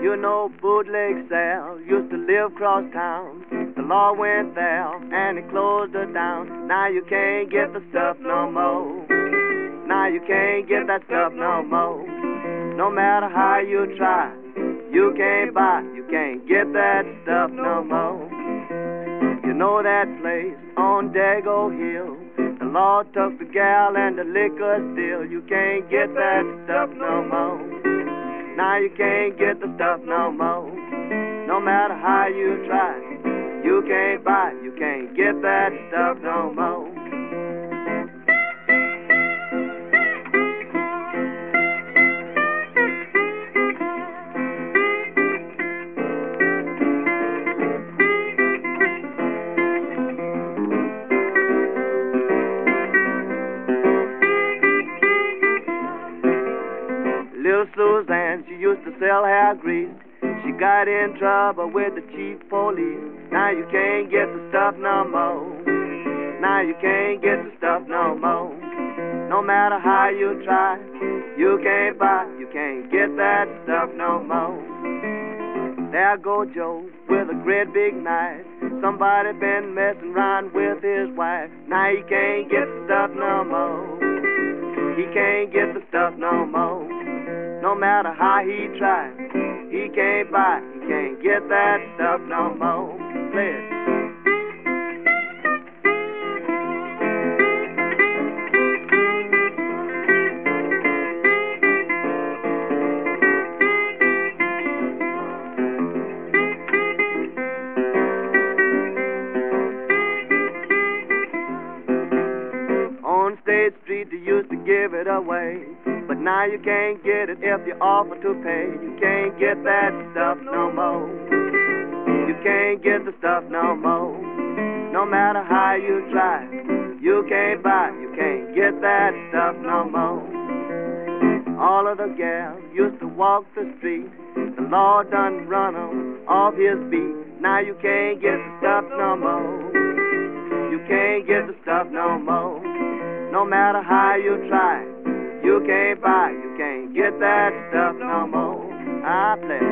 You know bootleg Sal used to live cross town. The law went there and it closed her down. Now you can't get the stuff no more. Now you can't get that stuff no more. No matter how you try, you can't buy, you can't get that stuff no more. You know that place on Dago Hill. The law took the gal and the liquor still. You can't get that stuff no more. Now you can't get the stuff no more. No matter how you try, you can't buy, you can't get that stuff no more. Little to sell hair grease. She got in trouble with the chief police. Now you can't get the stuff no more. Now you can't get the stuff no more. No matter how you try, you can't buy, you can't get that stuff no more. There go Joe with a great big knife. Somebody been messing around with his wife. Now he can't get the stuff no more. He can't get the stuff no more. No matter how he tries, he can't buy, he can't get that stuff no more. On State Street, they used to give it away. But now you can't get it if you offer to pay. You can't get that stuff no more. You can't get the stuff no more. No matter how you try, you can't buy, you can't get that stuff no more. All of the gals used to walk the street. The law done run 'em off his beat. Now you can't get the stuff no more. You can't get the stuff no more. No matter how you try, can't buy, you can't get that stuff no more. I play.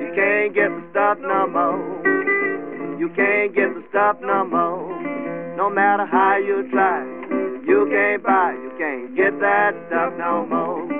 You can't get the stuff no more. You can't get the stuff no more. No matter how you try, you can't buy, you can't get that stuff no more.